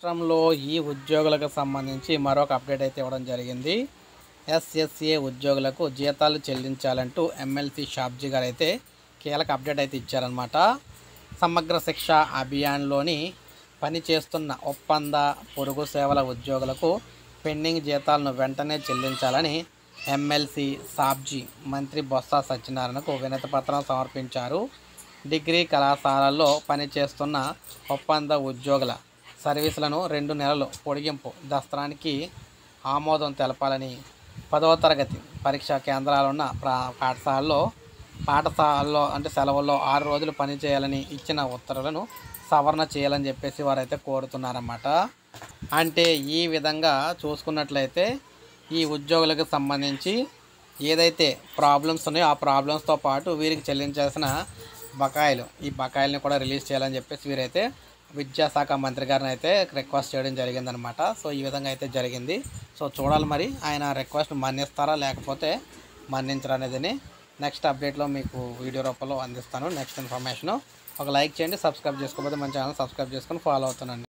రాష్ట్రంలో ఈ ఉద్యోగులకు సంబంధించి మరొక అప్డేట్ అయితే ఇవ్వడం జరిగింది. ఎస్ఎస్ఏ ఉద్యోగులకు జీతాలు చెల్లించాలంటూ ఎమ్మెల్సీ షాబ్జీ గారు అయితే కీలక అప్డేట్ అయితే ఇచ్చారనమాట సమగ్ర శిక్ష అభియాన్లోని పనిచేస్తున్న ఒప్పంద పొరుగు సేవల ఉద్యోగులకు పెండింగ్ జీతాలను వెంటనే చెల్లించాలని ఎమ్మెల్సీ సాబ్జీ మంత్రి బొత్స సత్యనారాయణకు వినతిపత్రం సమర్పించారు. డిగ్రీ కళాశాలల్లో పనిచేస్తున్న ఒప్పంద ఉద్యోగుల సర్వీసులను రెండు నెలలు పొడిగింపు దస్త్రానికి ఆమోదం తెలపాలని పదవ తరగతి పరీక్షా కేంద్రాలున్న ప్రా పాఠశాలలో పాఠశాలలో అంటే సెలవుల్లో ఆరు రోజులు పని చేయాలని ఇచ్చిన ఉత్తర్వులను సవరణ చేయాలని చెప్పేసి వారైతే కోరుతున్నారన్నమాట. అంటే ఈ విధంగా చూసుకున్నట్లయితే ఈ ఉద్యోగులకు సంబంధించి ఏదైతే ప్రాబ్లమ్స్ ఉన్నాయో ఆ ప్రాబ్లమ్స్తో పాటు వీరికి చెల్లించాల్సిన బకాయిలు ఈ బకాయిల్ని కూడా రిలీజ్ చేయాలని చెప్పేసి వీరైతే విద్యాశాఖ మంత్రి గారిని అయితే రిక్వెస్ట్ చేయడం జరిగిందనమాట సో ఈ విధంగా అయితే జరిగింది. సో చూడాలి మరి ఆయన రిక్వెస్ట్ మన్నిస్తారా లేకపోతే మన్నించరా అనేది నెక్స్ట్ అప్డేట్లో మీకు వీడియో రూపంలో అందిస్తాను. నెక్స్ట్ ఇన్ఫర్మేషన్ ఒక లైక్ చేయండి సబ్స్క్రైబ్ చేసుకోకపోతే మన ఛానల్ సబ్స్క్రైబ్ చేసుకొని ఫాలో అవుతానండి.